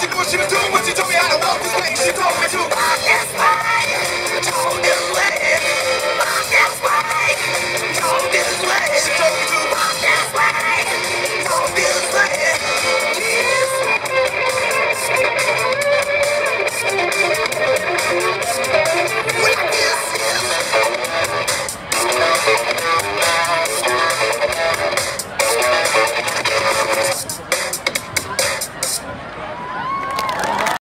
She was doing what she told me how to walk this way. She told